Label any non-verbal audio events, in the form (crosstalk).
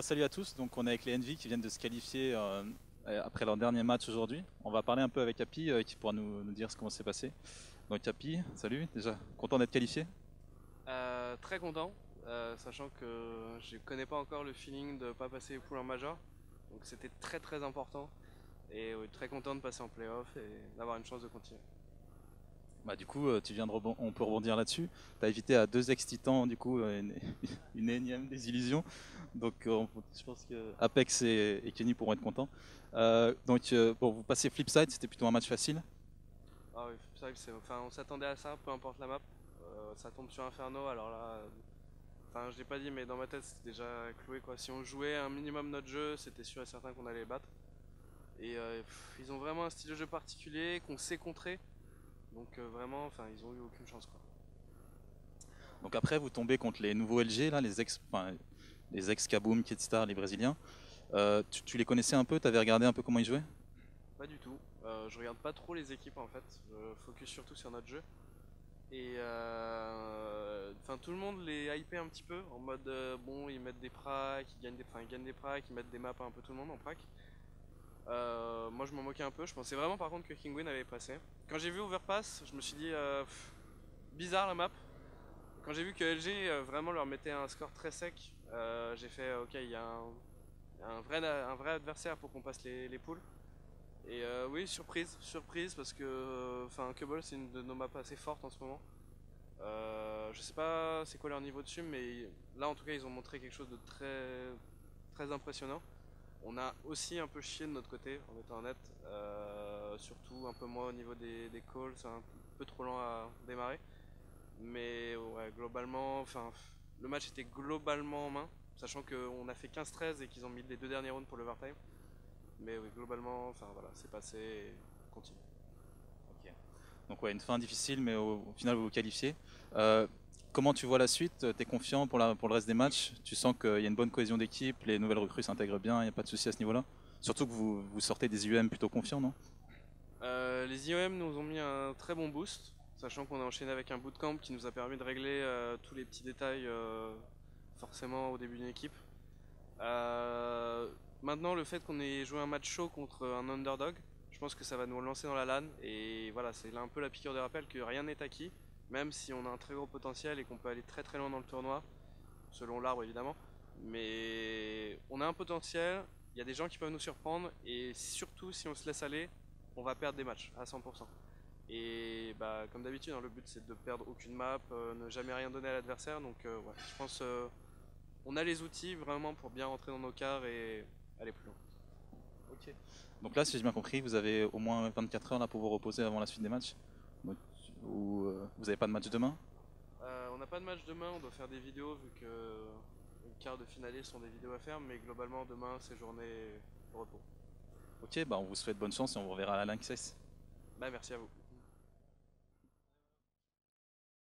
salut à tous, donc on est avec les Envy qui viennent de se qualifier euh, après leur dernier match aujourd'hui. On va parler un peu avec Happy euh, qui pourra nous, dire ce comment s'est passé. Donc Happy, salut, déjà content d'être qualifié? Euh, très content, euh, sachant que je connais pas encore le feeling de pas passer les poules en major. Donc c'était très très important. Et très content de passer en playoff et d'avoir une chance de continuer. Bah du coup, euh, tu viens de rebon- on peut rebondir là-dessus. Tu as évité à deux ex-titans, du coup, euh, une, (laughs) énième désillusion. Donc euh, je pense que Apex et, Kenny pourront être contents. Donc bon, vous passez Flipside, c'était plutôt un match facile. Ah oui. Enfin, on s'attendait à ça, peu importe la map. Ça tombe sur Inferno, alors là. Enfin, je l'ai pas dit, mais dans ma tête, c'était déjà cloué quoi. Si on jouait un minimum notre jeu, c'était sûr et certain qu'on allait les battre. Et ils ont vraiment un style de jeu particulier qu'on sait contrer. Donc euh, vraiment, enfin, ils ont eu aucune chance quoi. Donc après, vous tombez contre les nouveaux LG, là, les ex, enfin, les ex Kaboom, Kitstar, les Brésiliens. Euh, tu, tu les connaissais un peu? Tu avais regardé un peu comment ils jouaient? Pas du tout. Euh, je regarde pas trop les équipes en fait. Je focus surtout sur notre jeu. Et euh, enfin tout le monde les hypait un petit peu en mode bon ils mettent des pracs, ils gagnent des, ils gagnent des pracs, ils mettent des maps à un peu tout le monde en prac. Euh, moi je m'en moquais un peu. Je pensais vraiment par contre que Kingwin avait passé. Quand j'ai vu Overpass, je me suis dit euh, bizarre la map. Quand j'ai vu que LG euh, vraiment leur mettait un score très sec, j'ai fait ok il y a un, vrai, adversaire pour qu'on passe les, les poules. Et oui, surprise, surprise parce que enfin Cubble c'est une de nos maps assez fortes en ce moment. Je sais pas c'est quoi leur niveau dessus, mais là en tout cas ils ont montré quelque chose de très très impressionnant. On a aussi un peu chié de notre côté en étant honnête, euh, surtout un peu moins au niveau des, calls, c'est un peu trop lent à démarrer. Mais globalement, le match était globalement en main, sachant qu'on a fait 15-13 et qu'ils ont mis les deux derniers rounds pour l'overtime. Mais globalement, enfin voilà, c'est passé et on continue. Donc ouais, une fin difficile, mais au, au final vous vous qualifiez. Euh, comment tu vois la suite? Tu es confiant pour, le reste des matchs? Tu sens qu'il y a une bonne cohésion d'équipe, les nouvelles recrues s'intègrent bien, il n'y a pas de souci à ce niveau-là? Surtout que vous, sortez des UM plutôt confiants, non? Euh, les IOM nous ont mis un très bon boost, sachant qu'on a enchaîné avec un bootcamp qui nous a permis de régler euh, tous les petits détails euh, forcément au début d'une équipe. Maintenant, le fait qu'on ait joué un match chaud contre un underdog, je pense que ça va nous relancer dans la LAN. Et voilà, c'est là un peu la piqûre de rappel que rien n'est acquis, même si on a un très gros potentiel et qu'on peut aller très très loin dans le tournoi, selon l'arbre évidemment. Mais on a un potentiel, il y a des gens qui peuvent nous surprendre, et surtout si on se laisse aller, on va perdre des matchs à 100%. Et bah, comme d'habitude, hein, le but c'est de perdre aucune map, euh, ne jamais rien donner à l'adversaire. Donc euh, ouais, je pense euh, on a les outils vraiment pour bien rentrer dans nos quarts et aller plus loin. Donc là, si j'ai bien compris, vous avez au moins 24 heures là, pour vous reposer avant la suite des matchs ou, euh, Vous n'avez pas de match demain Euh, on n'a pas de match demain, on doit faire des vidéos vu que les quarts de finale sont des vidéos à faire, mais globalement demain c'est journée de repos. Ok, bah on vous souhaite bonne chance et on vous reverra à la Lynx. Bah merci à vous.